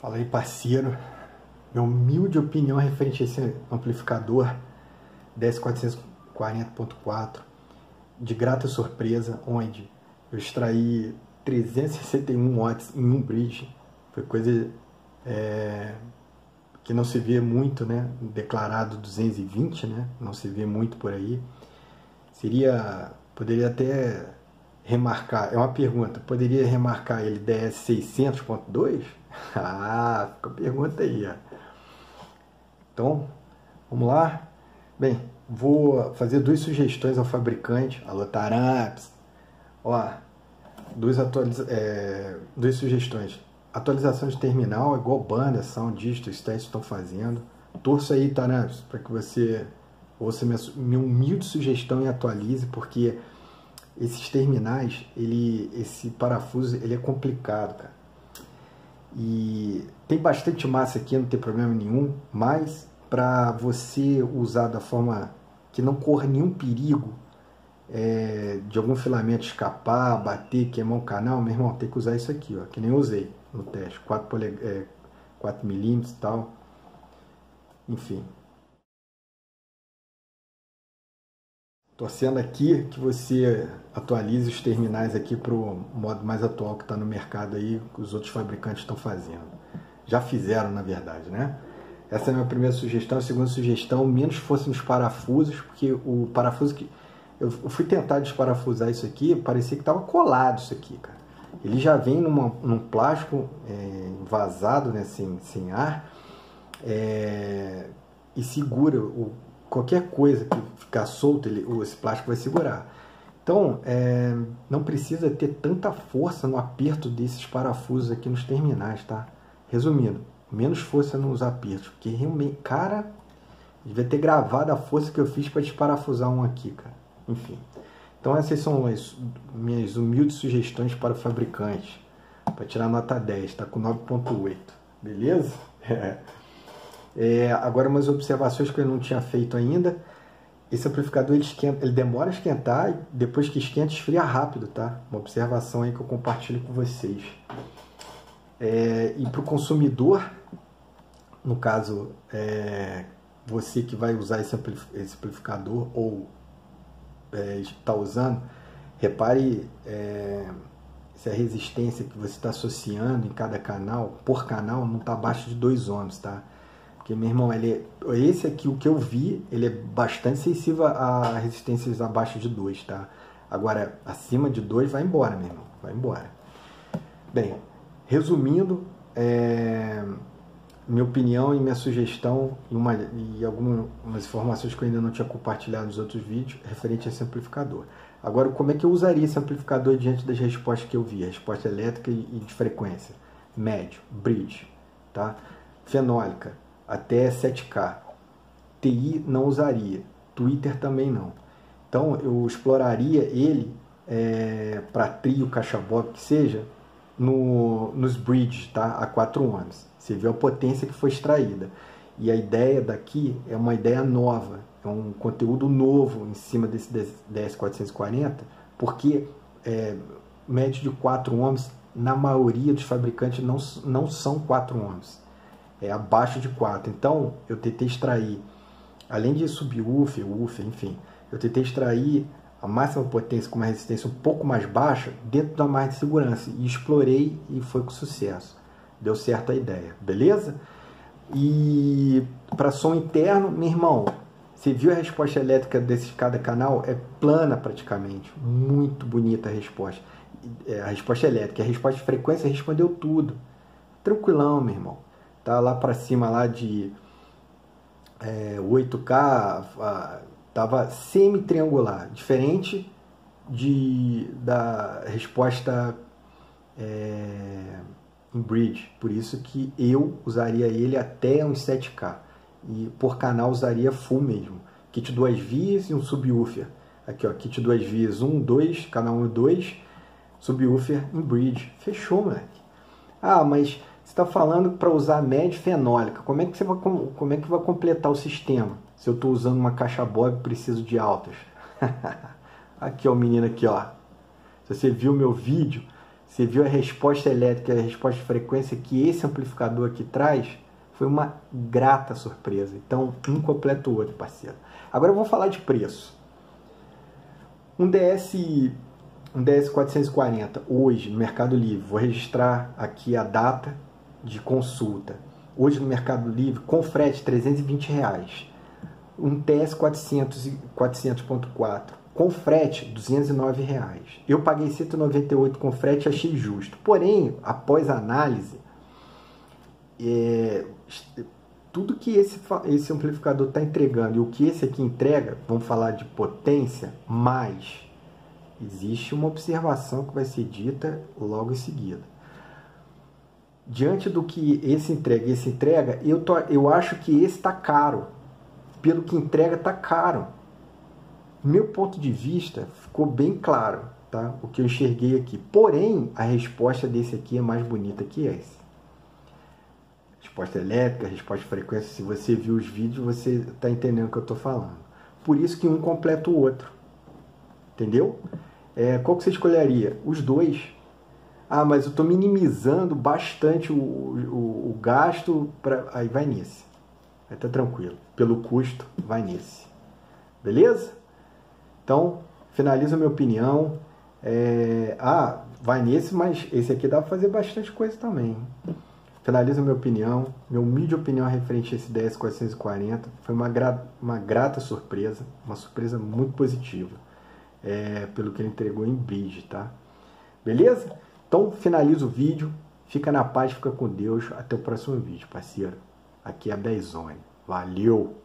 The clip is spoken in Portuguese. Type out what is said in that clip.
Fala aí, parceiro. Minha humilde opinião referente a esse amplificador DS440.4 de grata surpresa, onde eu extraí 361 watts em um bridge. Foi coisa é, que não se vê muito, né? Declarado 220, né? Não se vê muito por aí. Seria, poderia até remarcar, é uma pergunta, poderia remarcar ele DS 600.2? Ah, fica a pergunta aí, ó. Então, vamos lá? Bem, vou fazer duas sugestões ao fabricante, a Taraps. Ó, duas, atualiza é, duas sugestões. Atualização de terminal, igual banda, sound, dígito, os estão fazendo. Torço aí, Taraps, para que você ouça minha, minha humilde sugestão e atualize, porque esses terminais, ele, esse parafuso, ele é complicado, cara. E tem bastante massa aqui, não tem problema nenhum, mas para você usar da forma que não corra nenhum perigo é, de algum filamento escapar, bater, queimar o canal, meu irmão, tem que usar isso aqui, ó, que nem eu usei no teste, 4, poleg... é, 4 milímetros e tal. Enfim, torcendo aqui que você atualize os terminais aqui para o modo mais atual que está no mercado aí, que os outros fabricantes estão fazendo. Já fizeram, na verdade, né? Essa é a minha primeira sugestão. A segunda sugestão, menos força nos parafusos, porque o parafuso que... Eu fui tentar desparafusar isso aqui, parecia que estava colado isso aqui, cara. Ele já vem numa, num plástico é, vazado, né, sem, sem ar, é, e segura o qualquer coisa que ficar solto, ele, esse plástico vai segurar. Então, é, não precisa ter tanta força no aperto desses parafusos aqui nos terminais, tá? Resumindo, menos força nos apertos, porque realmente, cara, devia ter gravado a força que eu fiz para desparafusar um aqui, cara. Enfim. Então essas são as minhas humildes sugestões para o fabricante, para tirar nota 10, tá com 9.8, beleza? É. É, agora umas observações que eu não tinha feito ainda. Esse amplificador ele, esquenta, ele demora a esquentar e depois que esquenta esfria rápido, tá? Uma observação aí que eu compartilho com vocês. É, e para o consumidor, no caso, é, você que vai usar esse, amplificador ou está é, usando, repare é, se a resistência que você está associando em cada canal, por canal, não está abaixo de 2 ohms, tá? Porque, meu irmão, ele é, esse aqui, o que eu vi, ele é bastante sensível a resistências abaixo de 2, tá? Agora, acima de 2, vai embora, meu irmão. Vai embora. Bem, resumindo, é, minha opinião e minha sugestão e, uma, e algumas informações que eu ainda não tinha compartilhado nos outros vídeos referente a esse amplificador. Agora, como é que eu usaria esse amplificador diante das respostas que eu vi? Resposta elétrica e de frequência. Médio, bridge, tá? Fenólica, até 7K. TI não usaria, Twitter também não. Então eu exploraria ele é, para trio, caixa bob, que seja, no, nos bridges tá? a 4 ohms. Você viu a potência que foi extraída. E a ideia daqui é uma ideia nova, é um conteúdo novo em cima desse DS440, porque é, médio de 4 ohms, na maioria dos fabricantes não, não são 4 ohms é, abaixo de 4. Então, eu tentei extrair, além de subwoofer, woofer, enfim, eu tentei extrair a máxima potência com uma resistência um pouco mais baixa dentro da margem de segurança e explorei e foi com sucesso. Deu certo a ideia, beleza? E para som interno, meu irmão, você viu a resposta elétrica desse cada canal? É plana praticamente, muito bonita a resposta. É, a resposta elétrica, a resposta de frequência respondeu tudo. Tranquilão, meu irmão tá lá para cima lá de é, 8K, tava semi-triangular, diferente de, da resposta é, em bridge, por isso que eu usaria ele até uns 7K e por canal usaria full mesmo, kit duas vias e um subwoofer, aqui ó, kit duas vias, um, dois, canal 1 um, 2, subwoofer em bridge, fechou moleque. Ah, mas está falando para usar média fenólica. Como é que você vai, como é que vai completar o sistema? Se eu estou usando uma caixa Bob preciso de altas. aqui o menino aqui ó. Se você viu meu vídeo, Você viu a resposta elétrica, a resposta de frequência que esse amplificador aqui traz? Foi uma grata surpresa. Então, um completa o outro, parceiro. Agora eu vou falar de preço. Um DS, um DS 440 hoje no Mercado Livre, vou registrar aqui a data de consulta. Hoje no Mercado Livre, com frete, 320 reais. Um TS 400 400.4 com frete, 209 reais. Eu paguei 198 com frete e achei justo. Porém, após a análise, é, tudo que esse, esse amplificador está entregando e o que esse aqui entrega, vamos falar de potência, mais existe uma observação que vai ser dita logo em seguida. Diante do que esse entrega e esse entrega, eu, tô, eu acho que esse está caro. Pelo que entrega, está caro meu ponto de vista ficou bem claro, tá? O que eu enxerguei aqui. Porém, a resposta desse aqui é mais bonita que esse. Resposta elétrica, resposta de frequência. Se você viu os vídeos, você está entendendo o que eu estou falando. Por isso que um completa o outro. Entendeu? É, qual que você escolheria? Os dois. Ah, mas eu estou minimizando bastante o, o, o gasto. Pra... Aí vai nesse. Estar tá tranquilo. Pelo custo, vai nesse. Beleza? Então, finalizo a minha opinião. É, ah, vai nesse, mas esse aqui dá para fazer bastante coisa também. Finalizo a minha opinião, minha humilde opinião referente a esse DS 440. Foi uma, gra uma grata surpresa, uma surpresa muito positiva, é, pelo que ele entregou em bridge, tá? Beleza? Então, finalizo o vídeo. Fica na paz, fica com Deus. Até o próximo vídeo, parceiro. Aqui é a Bezone. Valeu!